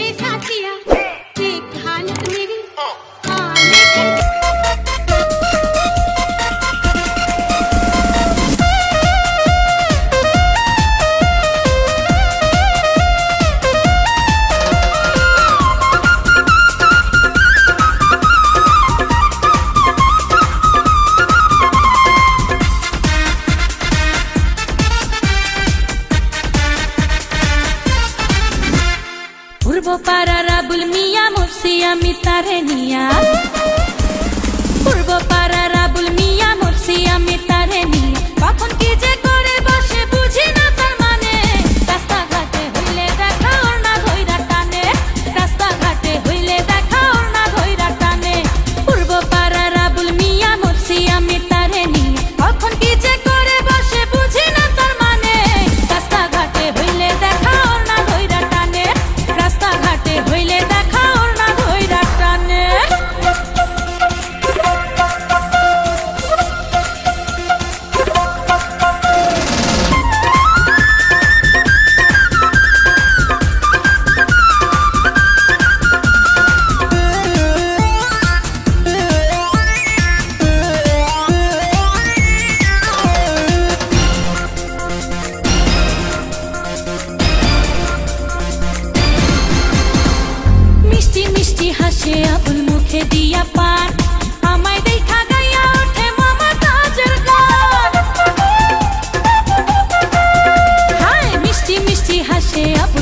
Krishna para rabul mi amor mi tarenia. হাসে আপন